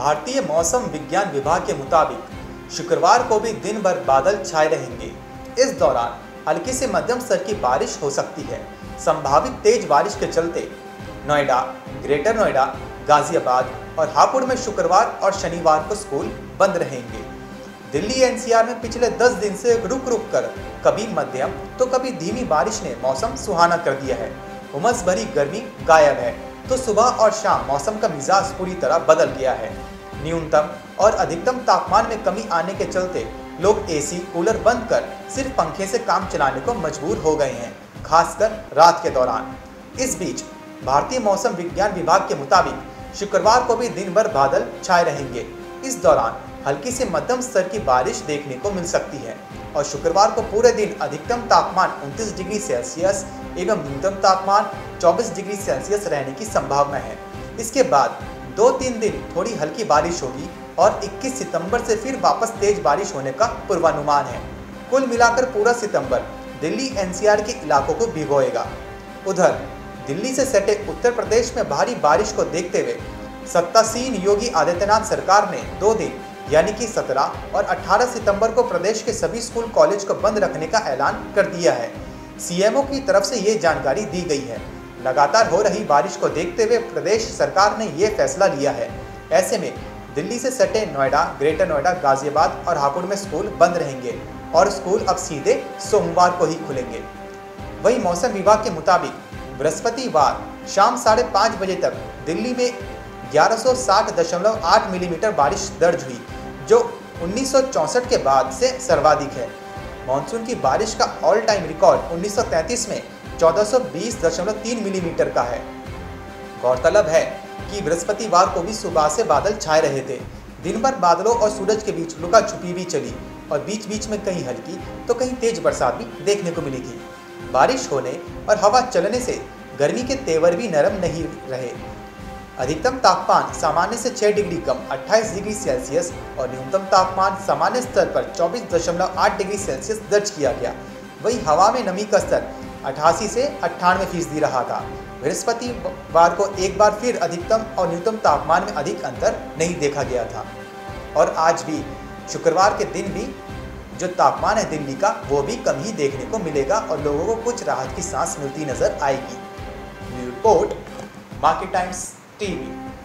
भारतीय मौसम विज्ञान विभाग के मुताबिक, शुक्रवार को भी दिन भर बादल छाए रहेंगे। इस दौरान हल्की से मध्यम स्तर की बारिश हो सकती है। संभावित तेज बारिश के चलते नोएडा, ग्रेटर नोएडा, गाजियाबाद और हापुड़ में शुक्रवार और शनिवार को स्कूल बंद रहेंगे। दिल्ली एनसीआर में पिछले 10 दिन से रुक रुक कर कभी मध्यम तो कभी धीमी बारिश ने मौसम सुहाना कर दिया है। उमस भरी गर्मी गायब है। तो सुबह और शाम मौसम का मिजाज पूरी तरह बदल गया है। न्यूनतम और अधिकतम तापमान में कमी आने के चलते लोग एसी कूलर बंद कर सिर्फ़ पंखे से काम चलाने को मजबूर हो गए हैं, खासकर रात के दौरान। इस बीच भारतीय मौसम विज्ञान विभाग के मुताबिक शुक्रवार को भी दिन भर बादल छाए रहेंगे। इस दौरान हल्की से मध्यम स्तर की बारिश देखने को मिल सकती है और शुक्रवार को पूरे दिन अधिकतम तापमान 29 डिग्री सेल्सियस एवं न्यूनतम तापमान 24 डिग्री सेल्सियस रहने की संभावना है। इसके बाद दो तीन दिन थोड़ी हल्की बारिश होगी और 21 सितंबर से फिर वापस तेज बारिश होने का पूर्वानुमान है। कुल मिलाकर पूरा सितंबर दिल्ली एनसीआर के इलाकों को भिगोएगा। उधर दिल्ली से सटे उत्तर प्रदेश में भारी बारिश को देखते हुए सत्तासीन योगी आदित्यनाथ सरकार ने दो दिन यानी कि 17 और 18 सितंबर को प्रदेश के सभी स्कूल कॉलेज को बंद रखने का ऐलान कर दिया है। सीएमओ की तरफ़ से ये जानकारी दी गई है। लगातार हो रही बारिश को देखते हुए प्रदेश सरकार ने ये फैसला लिया है। ऐसे में दिल्ली से सटे नोएडा, ग्रेटर नोएडा, गाजियाबाद और हापुड़ में स्कूल बंद रहेंगे और स्कूल अब सीधे सोमवार को ही खुलेंगे। वहीं मौसम विभाग के मुताबिक बृहस्पतिवार शाम साढ़े पाँच बजे तक दिल्ली में 1160.8 मिलीमीटर बारिश दर्ज हुई, जो 1964 के बाद से सर्वाधिक है। मानसून की बारिश का ऑल टाइम रिकॉर्ड 1933 में 1420.3 मिलीमीटर का है। गौरतलब है कि बृहस्पतिवार को भी सुबह से बादल छाए रहे थे। दिन भर बादलों और सूरज के बीच लुका छुपी भी चली और बीच बीच में कहीं हल्की तो कहीं तेज बरसात भी देखने को मिली थी। बारिश होने और हवा चलने से गर्मी के तेवर भी नरम नहीं रहे। अधिकतम तापमान सामान्य से 6 डिग्री कम 28 डिग्री सेल्सियस और न्यूनतम तापमान सामान्य स्तर पर 24.8 डिग्री सेल्सियस दर्ज किया गया। वही हवा में नमी का स्तर अठासी से अट्ठानवे फ़ीसदी रहा था। बृहस्पतिवार को एक बार फिर अधिकतम और न्यूनतम तापमान में अधिक अंतर नहीं देखा गया था। और आज भी, शुक्रवार के दिन भी, जो तापमान है दिल्ली का, वो भी कम ही देखने को मिलेगा और लोगों को कुछ राहत की सांस मिलती नज़र आएगी। Report, market times. 地名。